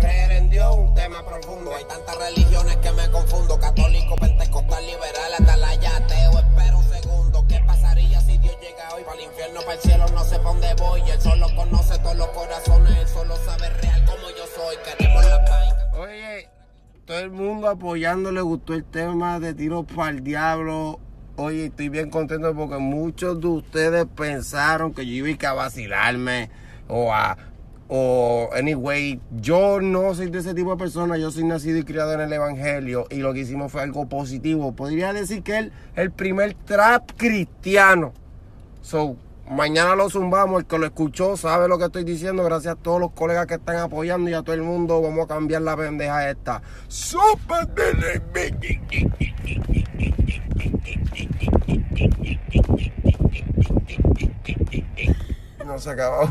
Creer en Dios un tema profundo. Hay tantas religiones que me confundo. Católico, pentecostal, liberal, la ateo. Espera un segundo. ¿Qué pasaría si Dios llega hoy? Para el infierno, para el cielo, no sé pa' dónde voy. Él solo conoce todos los corazones. Él solo sabe real como yo soy. Queremos la paz. Oye, todo el mundo apoyando, le gustó el tema de tiros para el diablo. Oye, estoy bien contento porque muchos de ustedes pensaron que yo iba a vacilarme o a... O, anyway, yo no soy de ese tipo de persona, yo soy nacido y criado en el Evangelio y lo que hicimos fue algo positivo. Podría decir que él el primer trap cristiano. So, mañana lo zumbamos, el que lo escuchó sabe lo que estoy diciendo, gracias a todos los colegas que están apoyando y a todo el mundo, vamos a cambiar la pendeja esta. Super No se acabó.